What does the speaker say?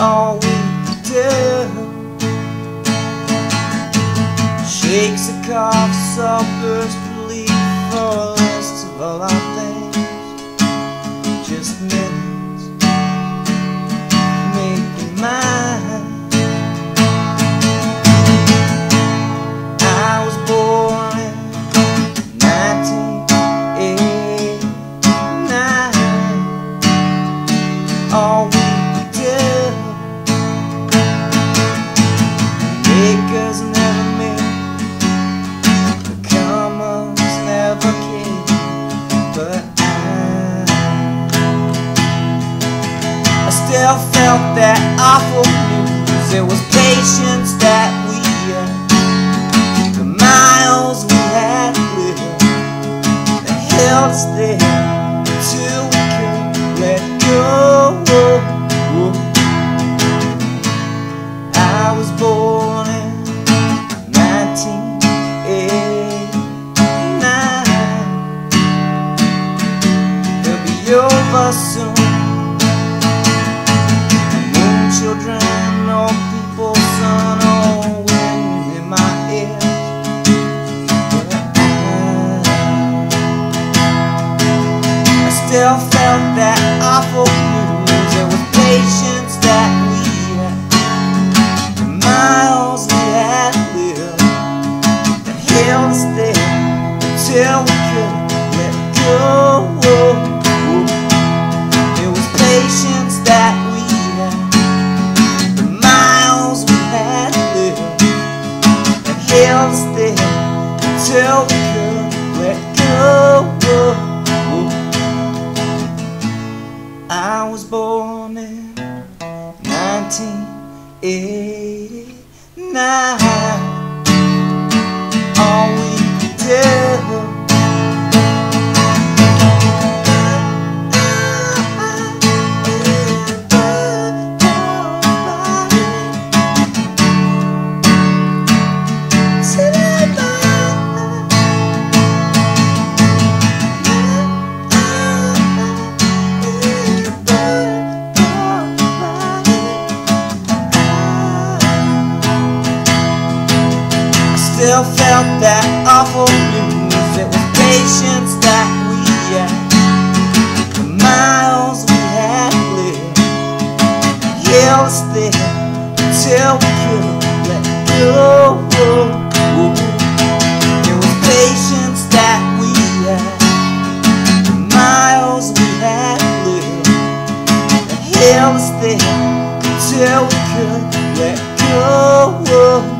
all we could do. Shakes a cough, suffers belief for the rest of all our things. Felt that awful news. It was patience that we had, the miles we had lived, the hills there till we could let go. I was born in 1989. It'll be over soon. Still felt that awful news. There was patience that we had, the miles we had lived, the hills there until we could let go. There was patience that we had, the miles we had lived, there until we could let go. Born in 1989. Still felt that awful news. It was patience that we had, the miles we had lived, hills there till we could let go. It was patience that we had, the miles we had lived, the hills there till we could let go.